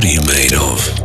What are you made of?